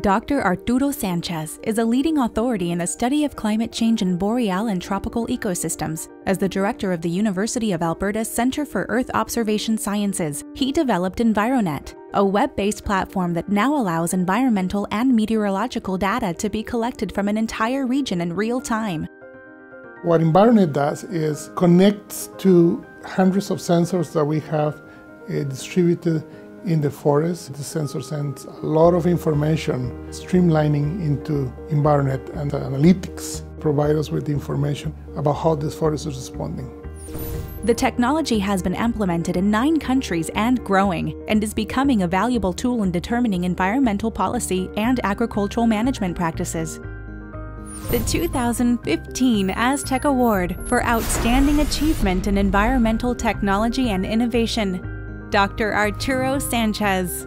Dr. Arturo Sanchez is a leading authority in the study of climate change in boreal and tropical ecosystems. As the director of the University of Alberta's Center for Earth Observation Sciences, he developed EnviroNet, a web based platform that now allows environmental and meteorological data to be collected from an entire region in real time. What EnviroNet does is connects to hundreds of sensors that we have uh, distributed in the forest. The sensor sends a lot of information, streamlining into EnviroNet and analytics provide us with information about how this forest is responding. The technology has been implemented in nine countries and growing, and is becoming a valuable tool in determining environmental policy and agricultural management practices. The 2015 ASTech Award for Outstanding Achievement in Environmental Technology and Innovation Dr. Arturo Sanchez.